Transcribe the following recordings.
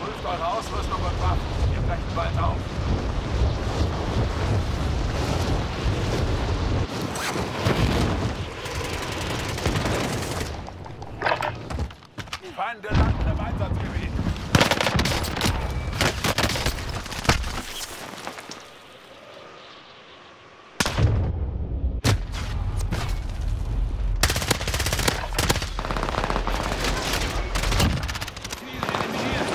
Prüft eure Ausrüstung und Waffen. Wir brechen bald auf. Feinde landen im Einsatzgebiet. Ziel eliminiert.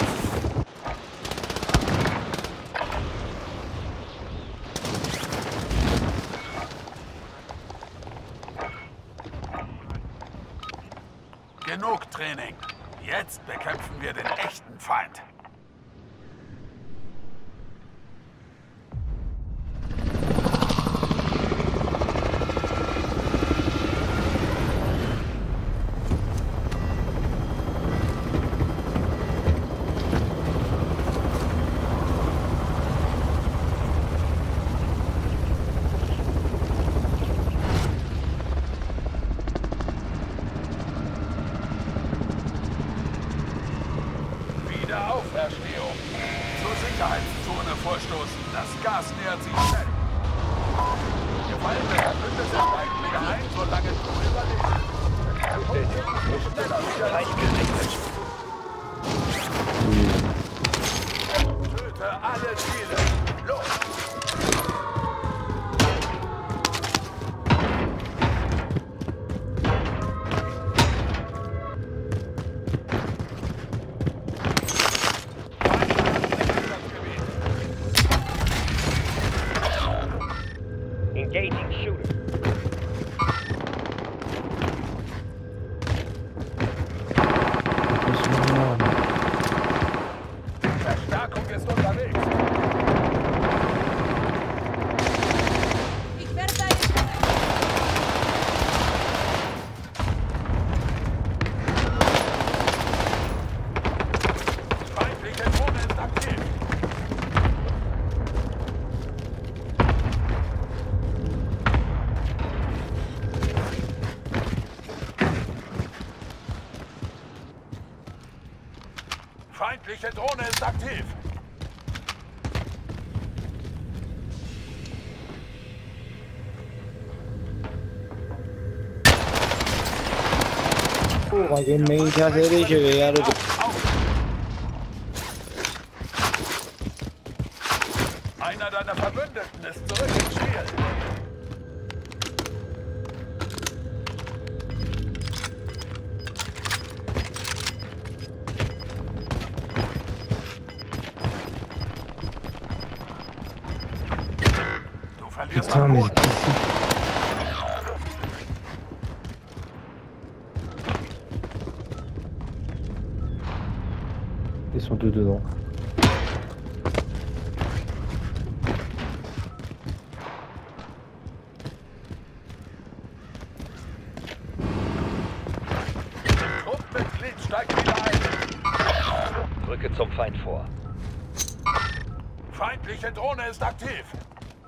Genug Training. Jetzt bekämpfen wir den echten Feind. Wiederauferstehung. Zur Sicherheitszone vorstoßen. Das Gas nähert sich schnell. Gefallene Verbündete steigen wieder ein, solange du überlebst. Schneller wieder Feindliche Drohne ist aktiv. Ma che minchia si riceve? Einer deiner Verbündeten ist zurück im Spiel. Verlierst an mais Boden. ils sont deux dedans. Truppenmitglied steigt wieder ein. Rücke zum Feind vor. Feindliche Drohne ist aktiv.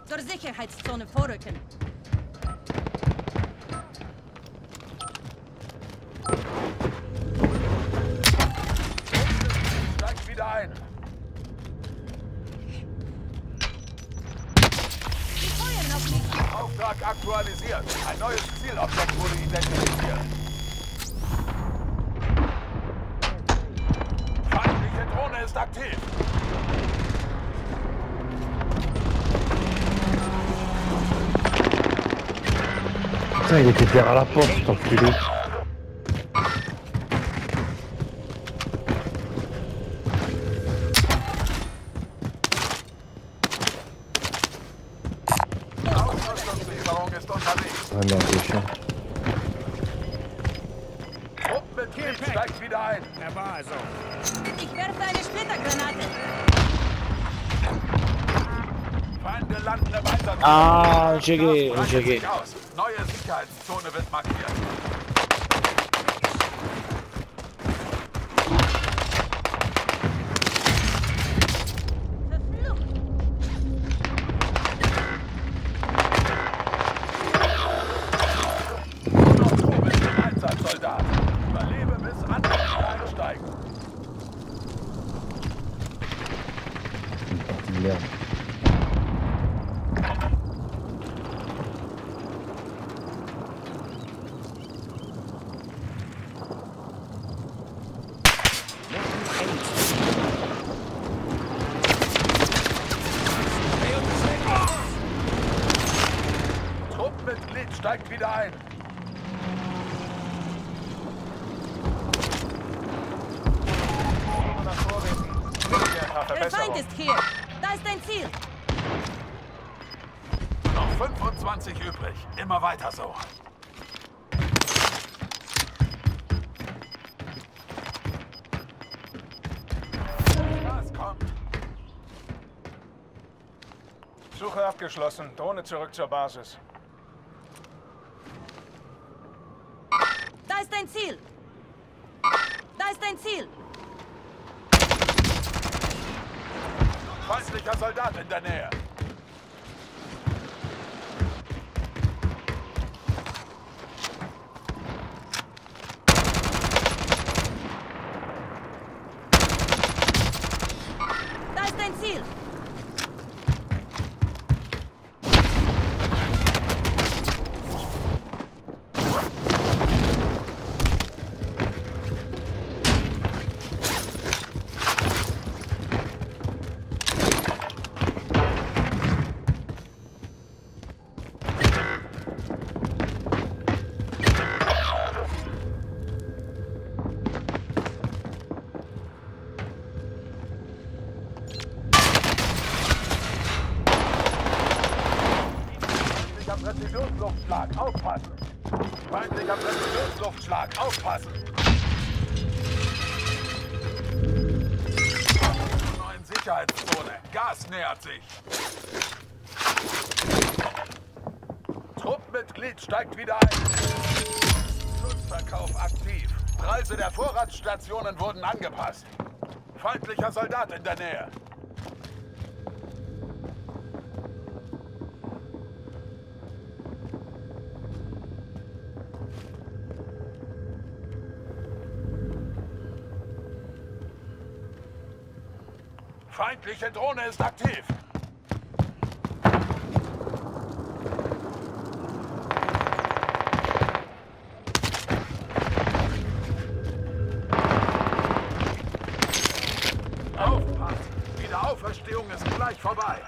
Zur Sicherheitszone vorrücken. Steigt wieder ein. Sie feuern auf mich. Auftrag aktualisiert. Ein neues Zielobjekt wurde identifiziert. Feindliche Drohne ist aktiv. Putain, il était derrière la porte, cet enculé. Ausrüstungslieferung ist unterwegs. Ah merde, c'est chiant. Truppenmitglied steigt wieder ein. Er war also. Ich werfe eine Splittergranate. Ah, sich aus. Neue Sicherheitszone wird markiert. Steigt wieder ein. Der Feind ist hier. Da ist dein Ziel. Noch 25 übrig. Immer weiter so. Suche abgeschlossen. Drohne zurück zur Basis. Ist dein Ziel. Da ist dein Ziel. Feindlicher Soldat in der Nähe. Präzisionsluftschlag. Aufpassen. Feindlicher Präzisionsluftschlag. Aufpassen. Neuen Sicherheitszone. Gas nähert sich. Truppmitglied steigt wieder ein. Schlussverkauf aktiv. Preise der Vorratsstationen wurden angepasst. Feindlicher Soldat in der Nähe. Feindliche Drohne ist aktiv. Aufpassen! Wiederauferstehung ist gleich vorbei.